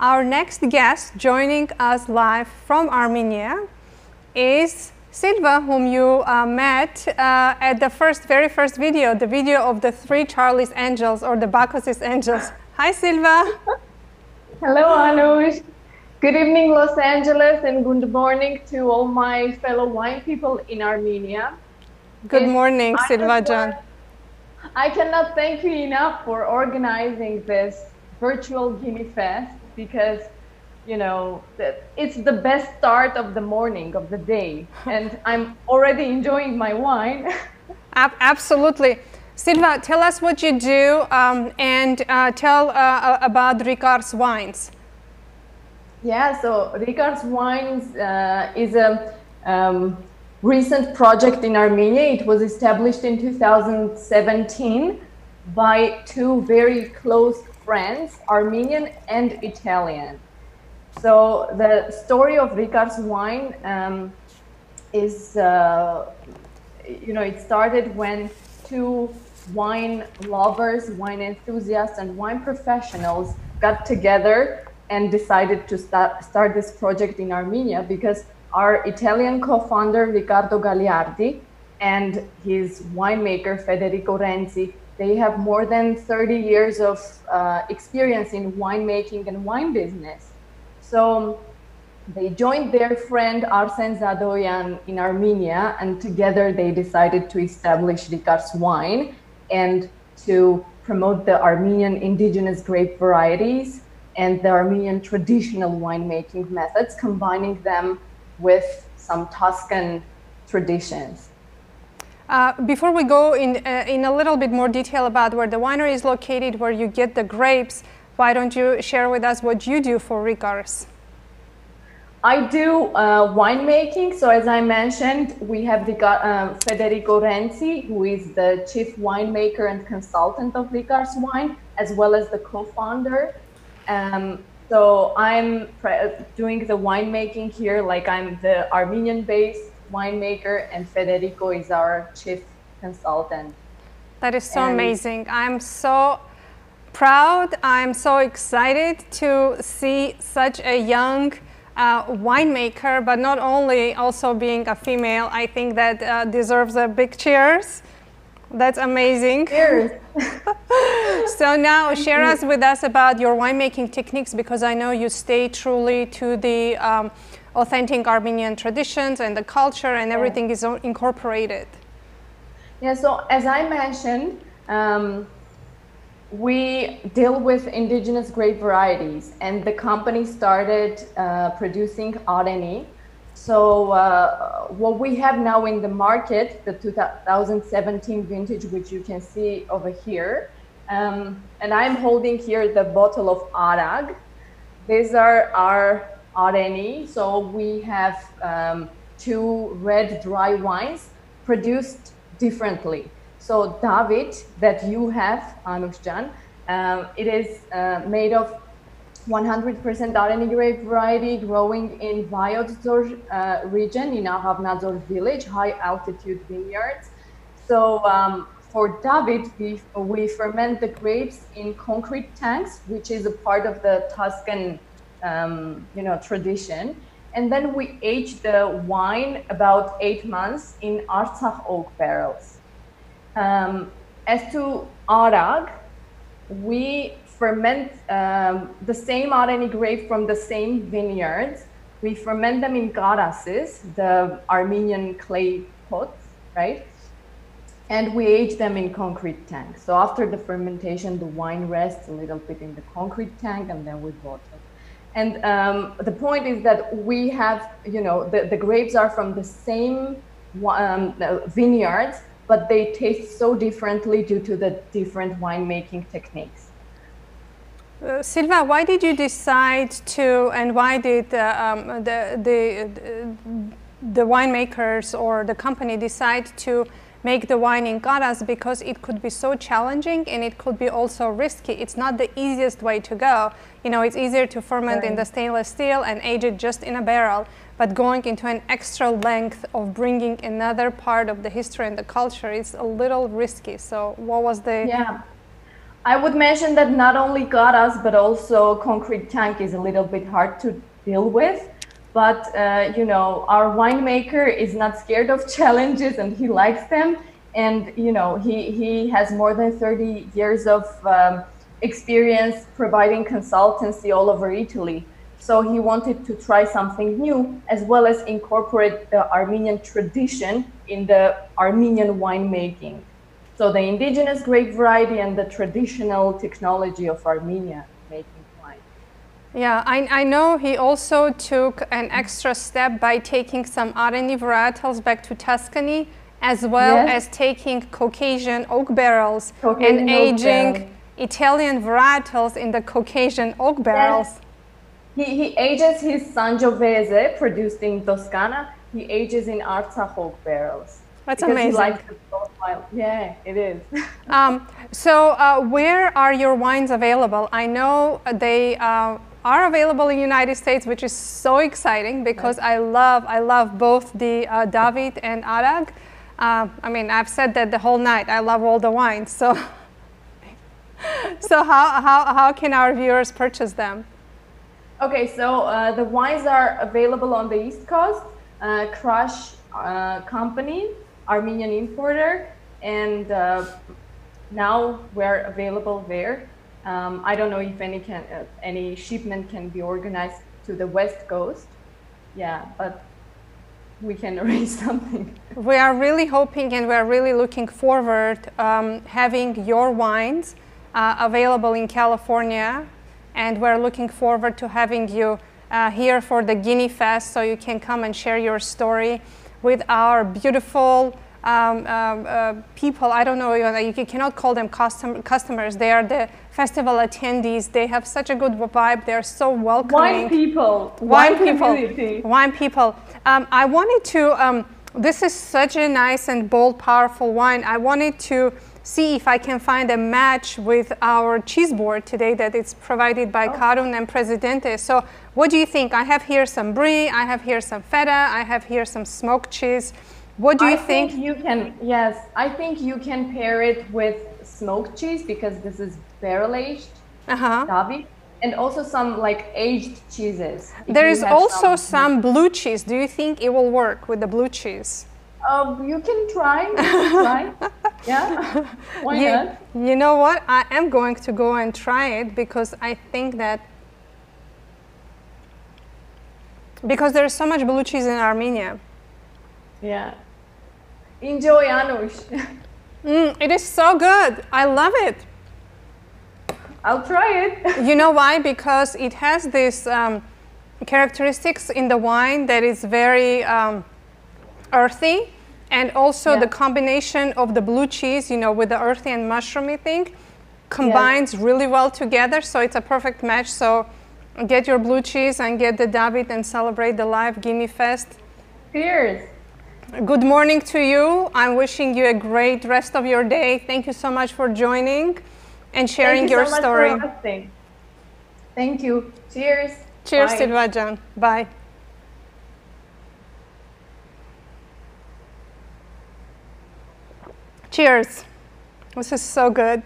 Our next guest joining us live from Armenia is Silva, whom you uh, met uh, at the first, very first video, the video of the three Charlie's angels or the Bacchus's angels. Hi, Silva. Hello, Anush. Good evening, Los Angeles, and good morning to all my fellow wine people in Armenia. Good morning, Silva jan. I cannot thank you enough for organizing this virtual Gimme Fest because you know, it's the best start of the morning of the day, and I'm already enjoying my wine. Absolutely. Silva, tell us what you do um, and uh, tell uh, about Rikar's Wines. Yeah, so Rikar's Wines uh, is a um, recent project in Armenia. It was established in 2017 by two very close friends, Armenian and Italian. So the story of Rikar's wine um, is, uh, you know, it started when two wine lovers, wine enthusiasts, and wine professionals got together and decided to start, start this project in Armenia because our Italian co-founder Riccardo Gagliardi and his winemaker Federico Renzi, they have more than 30 years of uh, experience in winemaking and wine business. So they joined their friend Arsen Zadoyan in Armenia, and together they decided to establish Rikar's wine and to promote the Armenian indigenous grape varieties and the Armenian traditional winemaking methods, combining them with some Tuscan traditions. Uh, before we go in, uh, in a little bit more detail about where the winery is located, where you get the grapes, why don't you share with us what you do for Rikar's? I do uh, winemaking. So as I mentioned, we have uh, Federico Renzi, who is the chief winemaker and consultant of Rikar's Wine, as well as the co-founder. Um, so I'm doing the winemaking here, like I'm the Armenian-based winemaker, and Federico is our chief consultant. That is so and amazing. I'm so proud. I'm so excited to see such a young uh, winemaker, but not only also being a female, I think that uh, deserves a big cheers. That's amazing. Cheers. so now share us with us about your winemaking techniques because I know you stay truly to the um, authentic Armenian traditions and the culture and everything is incorporated. Yeah, so as I mentioned, um, we deal with indigenous grape varieties and the company started uh, producing Areni. So uh, what we have now in the market, the 2017 vintage, which you can see over here, um, and I'm holding here the bottle of Arag. These are our Areni. So we have um, two red dry wines produced differently. So David, that you have, Anushjan, um, it is uh, made of 100% Areni grape variety growing in Vayots Dzor uh, region in Ahavnadzor village, high altitude vineyards. So um, for David, we, we ferment the grapes in concrete tanks, which is a part of the Tuscan, um, you know, tradition. And then we age the wine about eight months in Artsakh oak barrels. Um, as to Arag, we ferment um, the same Areni grape from the same vineyards. We ferment them in karases, the Armenian clay pots, right? And we age them in concrete tanks. So after the fermentation, the wine rests a little bit in the concrete tank and then we bottle. And um, the point is that we have, you know, the, the grapes are from the same um, vineyards, but they taste so differently due to the different winemaking techniques. Uh, Silva, why did you decide to, and why did uh, um, the, the, the winemakers or the company decide to make the wine in karas because it could be so challenging and it could be also risky. It's not the easiest way to go. You know, it's easier to ferment right. in the stainless steel and age it just in a barrel but going into an extra length of bringing another part of the history and the culture is a little risky. So what was the... Yeah. I would mention that not only Karas, but also concrete tank is a little bit hard to deal with. But, uh, you know, our winemaker is not scared of challenges and he likes them. And, you know, he, he has more than 30 years of um, experience providing consultancy all over Italy. So he wanted to try something new as well as incorporate the Armenian tradition in the Armenian winemaking. So the indigenous grape variety and the traditional technology of Armenia making. Yeah, I, I know he also took an extra step by taking some Areni varietals back to Tuscany, as well yes. as taking Caucasian oak barrels Caucasian and aging barrel. Italian varietals in the Caucasian oak barrels. Yes. He, he ages his Sangiovese, produced in Toscana, he ages in Artsakh oak barrels. That's amazing. Yeah, it is. um, so, uh, where are your wines available? I know they uh, are available in the United States, which is so exciting because right. I love I love both the uh, David and Arag. Uh, I mean, I've said that the whole night. I love all the wines. So, so how, how, how can our viewers purchase them? Okay, so uh, the wines are available on the East Coast. Uh, Crush Company Armenian importer, and uh, now we're available there. Um, I don't know if any can uh, any shipment can be organized to the west coast. Yeah, but we can arrange something. We are really hoping and we are really looking forward um, having your wines uh, available in California, and we're looking forward to having you uh, here for the GiniFest so you can come and share your story with our beautiful um, uh, uh, people, I don't know, you, you cannot call them custom, customers. They are the festival attendees. They have such a good vibe. They're so welcoming. Wine people. Wine, wine people. Community. Wine people. Um, I wanted to, um, this is such a nice and bold, powerful wine. I wanted to see if I can find a match with our cheese board today that is provided by oh. Karoun and Presidente. So what do you think? I have here some brie, I have here some feta, I have here some smoked cheese. What do you I think? think? You can, yes, I think you can pair it with smoked cheese because this is barrel aged, uh-huh. David, and also some like aged cheeses. There is also some, some blue cheese. Do you think it will work with the blue cheese? Um, you can try. You can try. yeah. Why you, not? You know what? I am going to go and try it because I think that because there is so much blue cheese in Armenia. Yeah. Enjoy, Anush. mm, it is so good. I love it. I'll try it. you know why? Because it has these um, characteristics in the wine that is very um, earthy, and also yeah. the combination of the blue cheese, you know, with the earthy and mushroomy thing, combines really well together. So it's a perfect match. So get your blue cheese and get the David and celebrate the live GiniFest. Cheers. Good morning to you. I'm wishing you a great rest of your day. Thank you so much for joining and sharing Thank you your so story. Thank you. Cheers. Cheers, Silvajan. Bye. Cheers. This is so good.